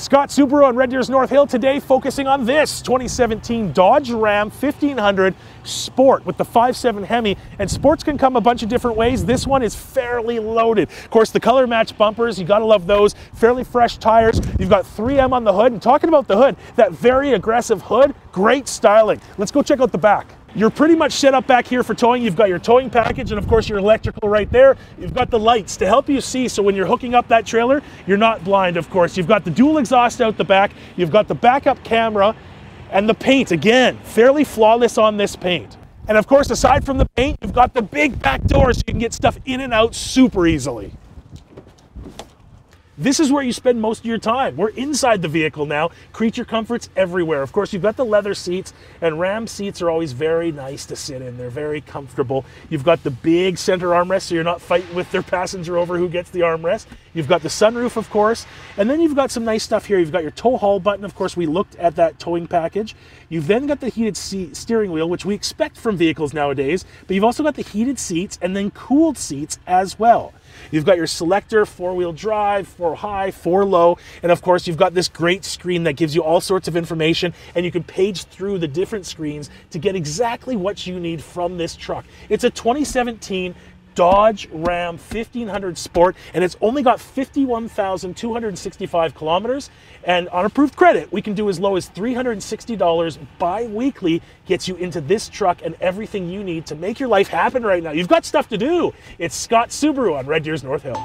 Scott Subaru on Red Deer's North Hill today focusing on this 2017 Dodge Ram 1500 Sport with the 5.7 Hemi. And sports can come a bunch of different ways. This one is fairly loaded. Of course, the color match bumpers, you gotta love those. Fairly fresh tires. You've got 3M on the hood. And talking about the hood, that very aggressive hood, great styling. Let's go check out the back. You're pretty much set up back here for towing. You've got your towing package and of course your electrical right there. You've got the lights to help you see so when you're hooking up that trailer, you're not blind of course. You've got the dual exhaust out the back. You've got the backup camera and the paint, again, fairly flawless on this paint. And of course, aside from the paint, you've got the big back door so you can get stuff in and out super easily. This is where you spend most of your time. We're inside the vehicle now. Creature comforts everywhere. Of course, you've got the leather seats, and Ram seats are always very nice to sit in. They're very comfortable. You've got the big center armrest, so you're not fighting with their passenger over who gets the armrest. You've got the sunroof, of course, and then you've got some nice stuff here. You've got your tow haul button. Of course, we looked at that towing package. You've then got the heated seat, steering wheel, which we expect from vehicles nowadays, but you've also got the heated seats and then cooled seats as well. You've got your selector, four wheel drive, high, four low, and of course, you've got this great screen that gives you all sorts of information, and you can page through the different screens to get exactly what you need from this truck. It's a 2017 Dodge Ram 1500 Sport, and it's only got 51,265 kilometers. And on approved credit, we can do as low as $360 bi weekly, gets you into this truck and everything you need to make your life happen right now. You've got stuff to do. It's Scott Subaru on Red Deer's North Hill.